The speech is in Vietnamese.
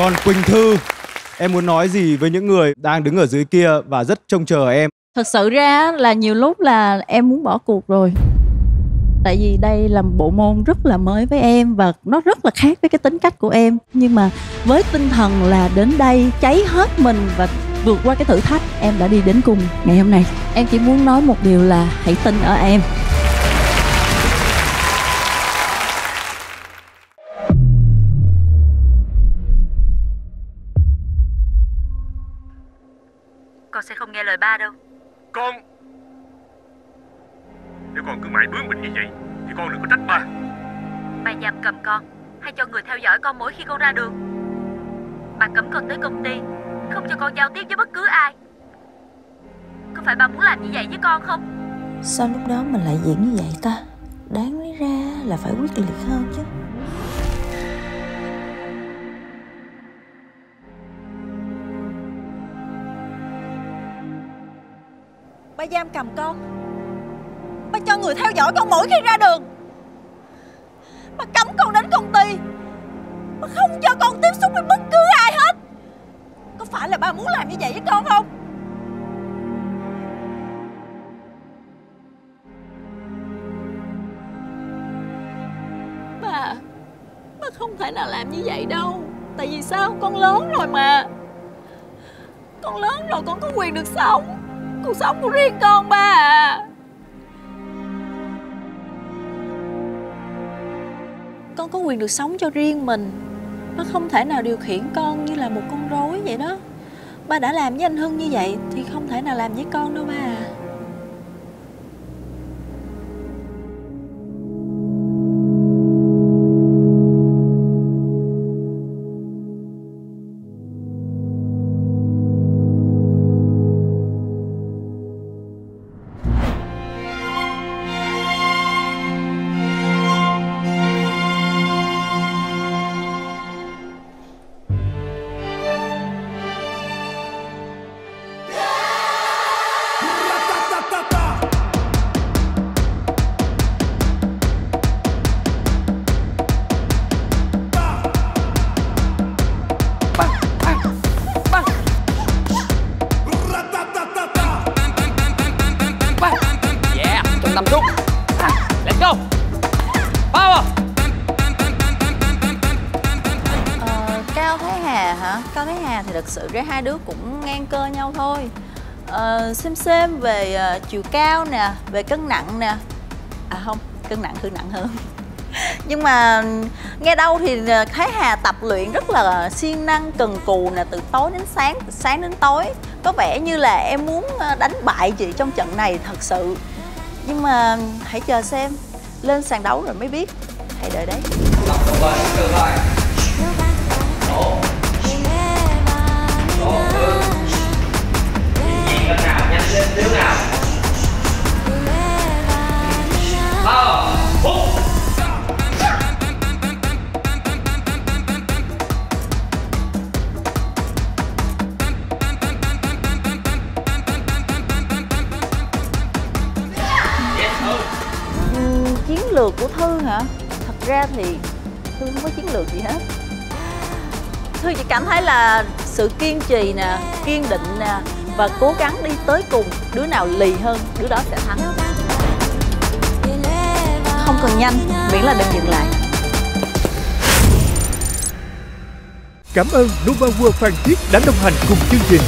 Còn Quỳnh Thư, em muốn nói gì với những người đang đứng ở dưới kia và rất trông chờ em? Thật sự ra là nhiều lúc là em muốn bỏ cuộc rồi. Tại vì đây là một bộ môn rất là mới với em và nó rất là khác với cái tính cách của em. Nhưng mà với tinh thần là đến đây cháy hết mình và vượt qua cái thử thách em đã đi đến cùng ngày hôm nay. Em chỉ muốn nói một điều là hãy tin ở em. Con sẽ không nghe lời ba đâu. Con! Nếu con cứ mãi bướng bỉnh như vậy Thì con đừng có trách ba. Ba giam cầm con Hay cho người theo dõi con mỗi khi con ra đường. Ba cấm con tới công ty Không cho con giao tiếp với bất cứ ai. Có phải ba muốn làm như vậy với con không? Sao lúc đó mình lại diễn như vậy ta? Đáng lý ra là phải quyết liệt hơn chứ Ba giam cầm con. Ba cho người theo dõi con mỗi khi ra đường. Ba cấm con đến công ty. Ba không cho con tiếp xúc với bất cứ ai hết. Có phải là ba muốn làm như vậy với con không? Ba ba không thể nào làm như vậy đâu. Tại vì sao? Con lớn rồi mà. Con lớn rồi con có quyền được sống cuộc sống của riêng con ba à. Con có quyền được sống cho riêng mình. Nó không thể nào điều khiển con như là một con rối vậy đó. Ba đã làm với anh hưng như vậy thì không thể nào làm với con đâu ba à. Hả? Cao Thái Hà thì thật sự ra hai đứa cũng ngang cơ nhau thôi. Ờ, Xem xem về uh, chiều cao nè, về cân nặng nè. À không, cân nặng Thư nặng hơn. Nhưng mà nghe đâu thì ờ, Thái Hà tập luyện rất là siêng năng, cần cù nè Từ tối đến sáng, từ sáng đến tối. Có vẻ như là em muốn ờ, đánh bại chị trong trận này thật sự. Nhưng mà hãy chờ xem Lên sàn đấu rồi mới biết. Hãy đợi đấy. Chiến lược của Thư hả? Thật ra thì Thư không có chiến lược gì hết Thư chỉ cảm thấy là sự kiên trì nè, kiên định nè Và cố gắng đi tới cùng Đứa nào lì hơn, đứa đó sẽ thắng Không cần nhanh, miễn là đừng dừng lại Cảm ơn Nova World Phan Thiết đã đồng hành cùng chương trình.